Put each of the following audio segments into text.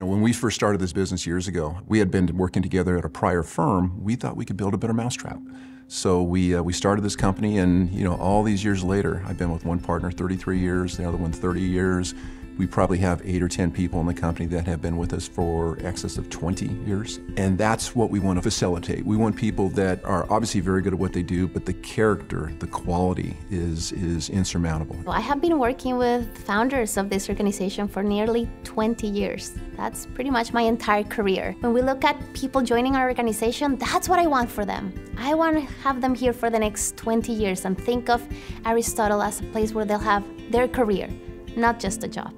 When we first started this business years ago, we had been working together at a prior firm. We thought we could build a better mousetrap. So we, uh, we started this company, and you know, all these years later, I've been with one partner 33 years, the other one 30 years. We probably have eight or 10 people in the company that have been with us for excess of 20 years. And that's what we want to facilitate. We want people that are obviously very good at what they do, but the character, the quality is, is insurmountable. Well, I have been working with founders of this organization for nearly 20 years. That's pretty much my entire career. When we look at people joining our organization, that's what I want for them. I want to have them here for the next 20 years and think of Aristotle as a place where they'll have their career, not just a job.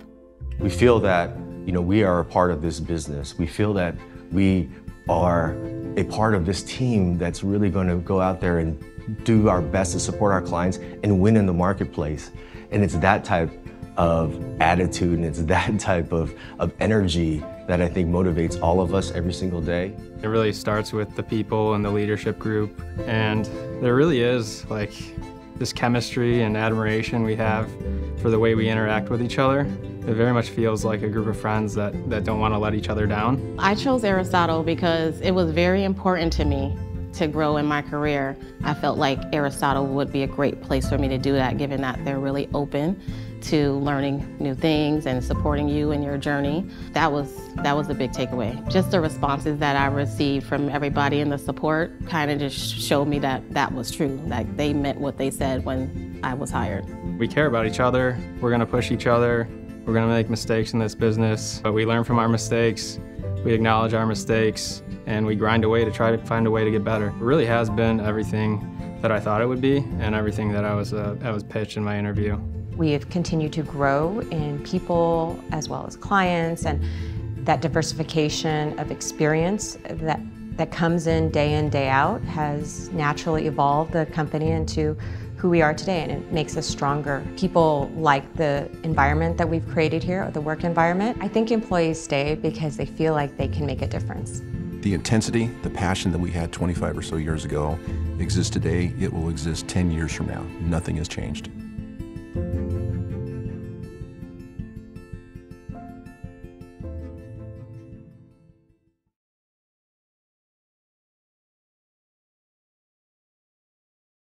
We feel that you know we are a part of this business. We feel that we are a part of this team that's really going to go out there and do our best to support our clients and win in the marketplace. And it's that type of attitude and it's that type of, of energy that I think motivates all of us every single day. It really starts with the people and the leadership group and there really is like this chemistry and admiration we have for the way we interact with each other. It very much feels like a group of friends that, that don't want to let each other down. I chose Aristotle because it was very important to me to grow in my career. I felt like Aristotle would be a great place for me to do that given that they're really open to learning new things and supporting you in your journey. That was that was a big takeaway. Just the responses that I received from everybody and the support kind of just showed me that that was true, that they meant what they said when I was hired. We care about each other. We're going to push each other. We're going to make mistakes in this business, but we learn from our mistakes. We acknowledge our mistakes and we grind away to try to find a way to get better. It really has been everything that I thought it would be and everything that I was, uh, I was pitched in my interview. We have continued to grow in people as well as clients and that diversification of experience that, that comes in day in, day out has naturally evolved the company into who we are today and it makes us stronger. People like the environment that we've created here, the work environment. I think employees stay because they feel like they can make a difference. The intensity, the passion that we had 25 or so years ago exists today. It will exist 10 years from now. Nothing has changed.